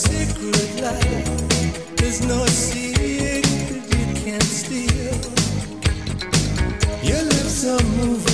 secret life. There's no secret you can steal. Your lips are moving.